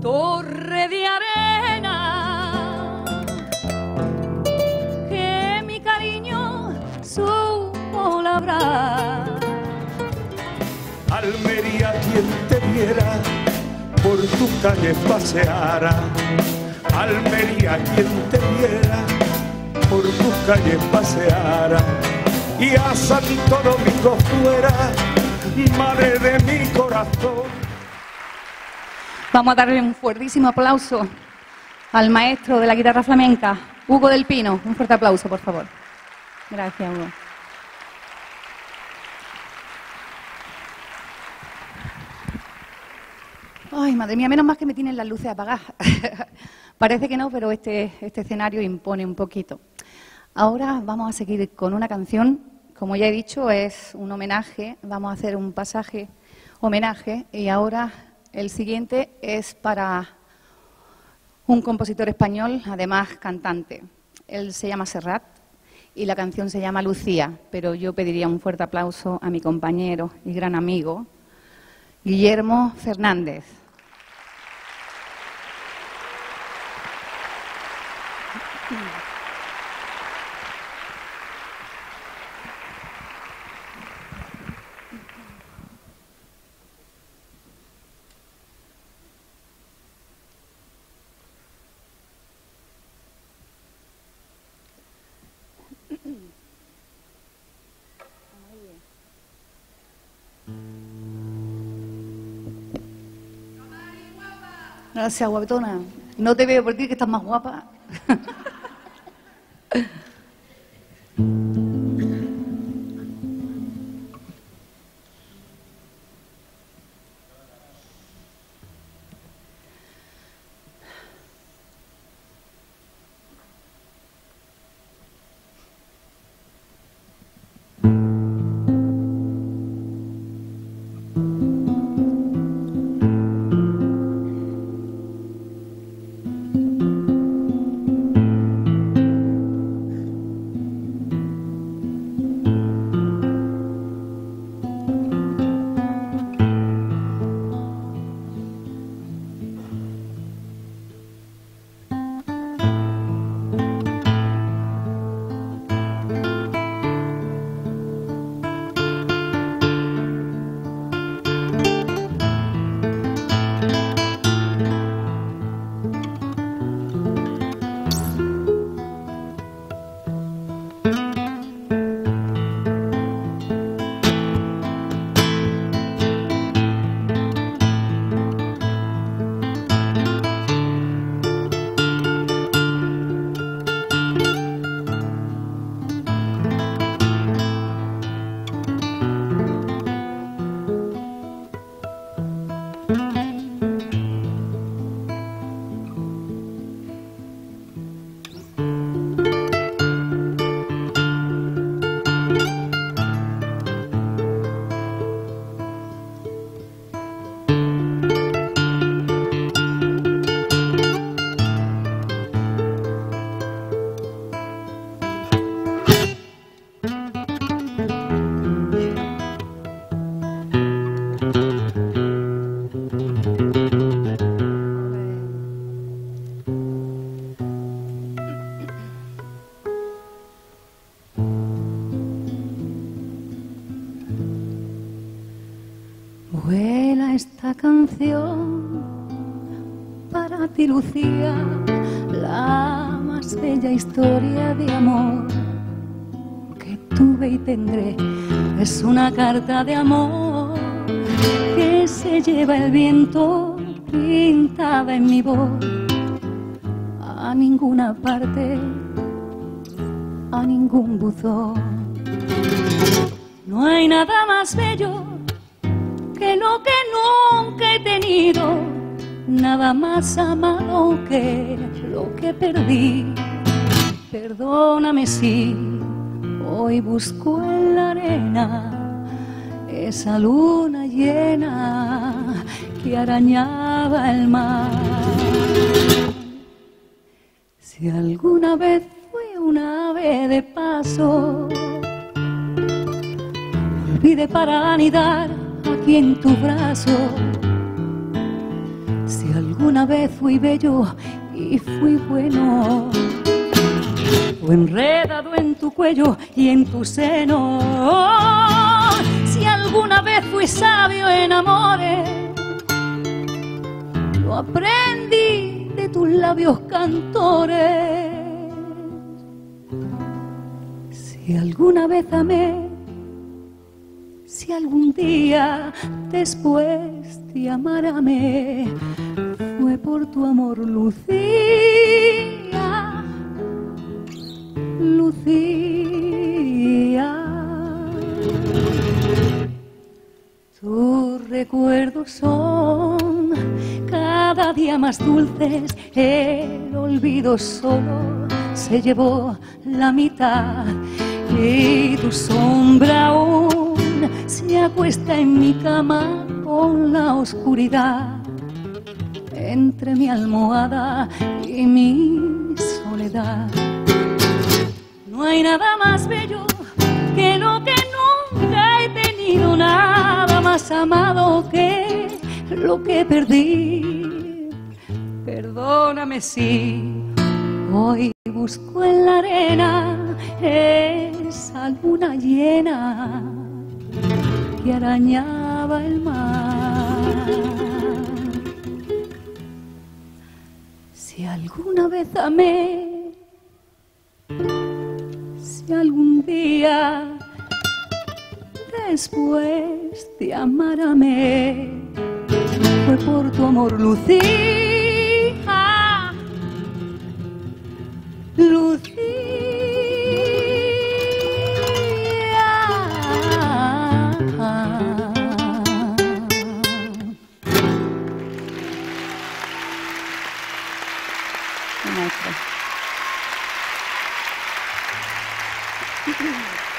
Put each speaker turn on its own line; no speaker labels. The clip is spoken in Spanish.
torre de arena que mi cariño supo labrar.
Almería, quien te viera por tu calle paseara. Almería, quien te viera por tu calle paseara. Y a Santo Domingo fuera, madre de mi corazón.
Vamos a darle un fuertísimo aplauso al maestro de la guitarra flamenca, Hugo del Pino. Un fuerte aplauso, por favor. Gracias, Hugo. Ay, madre mía, menos mal que me tienen las luces apagadas. Parece que no, pero este, este escenario impone un poquito. Ahora vamos a seguir con una canción, como ya he dicho, es un homenaje, vamos a hacer un pasaje homenaje y ahora el siguiente es para un compositor español, además cantante. Él se llama Serrat y la canción se llama Lucía, pero yo pediría un fuerte aplauso a mi compañero y gran amigo, Guillermo Fernández. Gracias, guapetona. No te veo por ti que estás más guapa. Esta canción para ti, Lucía, la más bella historia de amor que tuve y tendré. Es una carta de amor que se lleva el viento pintada en mi voz a ninguna parte, a ningún buzón. No hay nada más bello que lo que nunca he tenido, nada más amado que lo que perdí. Perdóname si hoy busco en la arena esa luna llena que arañaba el mar. Si alguna vez fui una ave de paso, pide para anidar en tu brazo. Si alguna vez fui bello y fui bueno, o enredado en tu cuello y en tu seno, si alguna vez fui sabio en amores, lo aprendí de tus labios cantores. Si alguna vez amé, si algún día después de amárame, fue por tu amor, Lucía, Lucía. Tus recuerdos son cada día más dulces, el olvido solo se llevó la mitad y tu sombra aún se acuesta en mi cama con la oscuridad entre mi almohada y mi soledad. No hay nada más bello que lo que nunca he tenido, nada más amado que lo que perdí. Perdóname si hoy busco en la arena esa luna llena que arañaba el mar. Si alguna vez amé, si algún día después de amárame, fue por tu amor, Lucía. Obrigada.